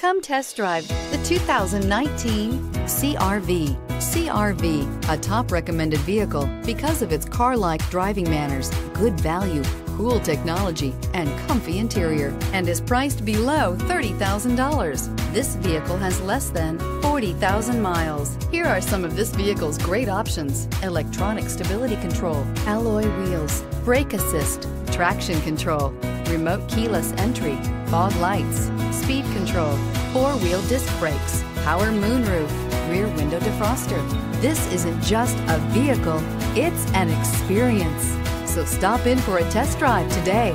Come test drive the 2019 CRV. CRV, a top recommended vehicle because of its car-like driving manners, good value, cool technology, and comfy interior, and is priced below $30,000. This vehicle has less than 40,000 miles. Here are some of this vehicle's great options. Electronic stability control, alloy wheels, brake assist, traction control, remote keyless entry, fog lights, speed control, four-wheel disc brakes, power moonroof, rear window defroster. This isn't just a vehicle, it's an experience. So stop in for a test drive today.